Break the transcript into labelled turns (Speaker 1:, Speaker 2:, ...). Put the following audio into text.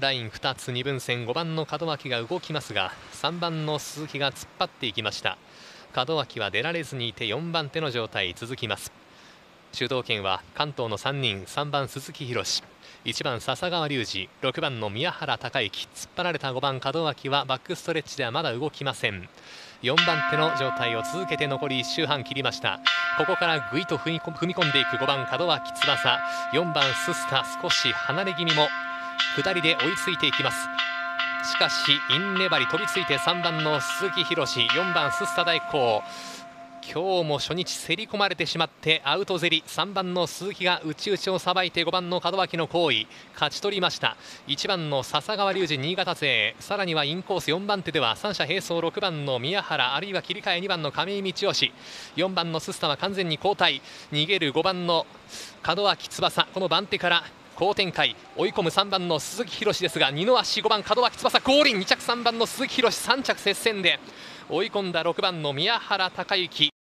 Speaker 1: ライン2つ2分線5番の門脇が動きますが3番の鈴木が突っ張っていきました。門脇は出られずにいて4番手の状態続きます。主導権は関東の3人3番鈴木宏。1番笹川隆二6番の宮原孝之突っ張られた5番門脇はバックストレッチではまだ動きません。4番手の状態を続けて残り1周半切りました。ここからぐいと踏み込んでいく5番門脇翼。4番ススタ少し離れ気味も下りで追いついていきます。しかしイン粘り飛びついて3番の鈴木宏4番ススタ大光。今日も初日競り込まれてしまってアウト競り3番の鈴木が内々をさばいて5番の門脇の行為勝ち取りました。1番の笹川隆二新潟勢。さらにはインコース4番手では三者並走6番の宮原あるいは切り替え2番の亀井道義。4番のススタは完全に交代。逃げる5番の門脇翼。この番手から好展開。追い込む3番の鈴木宏ですが二の足5番門脇翼。降臨2着3番の鈴木宏。3着接戦で追い込んだ6番の宮原孝之。